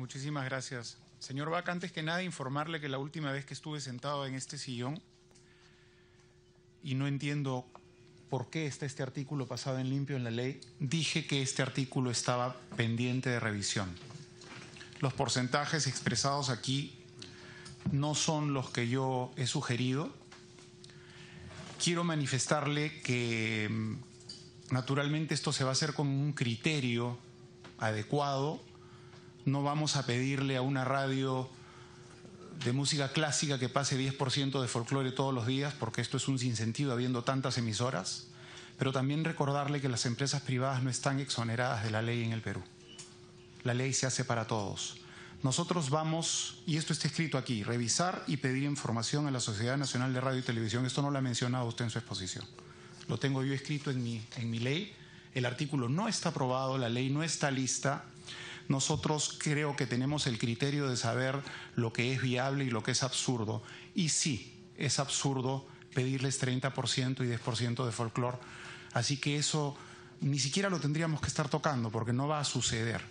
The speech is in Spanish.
Muchísimas gracias. Señor Vaca, antes que nada informarle que la última vez que estuve sentado en este sillón, y no entiendo por qué está este artículo pasado en limpio en la ley, dije que este artículo estaba pendiente de revisión. Los porcentajes expresados aquí no son los que yo he sugerido. Quiero manifestarle que mm, naturalmente esto se va a hacer con un criterio adecuado no vamos a pedirle a una radio de música clásica que pase 10% de folclore todos los días, porque esto es un sinsentido habiendo tantas emisoras, pero también recordarle que las empresas privadas no están exoneradas de la ley en el Perú. La ley se hace para todos. Nosotros vamos, y esto está escrito aquí, revisar y pedir información a la Sociedad Nacional de Radio y Televisión. Esto no lo ha mencionado usted en su exposición. Lo tengo yo escrito en mi, en mi ley. El artículo no está aprobado, la ley no está lista nosotros creo que tenemos el criterio de saber lo que es viable y lo que es absurdo. Y sí, es absurdo pedirles 30% y 10% de folclore. Así que eso ni siquiera lo tendríamos que estar tocando porque no va a suceder.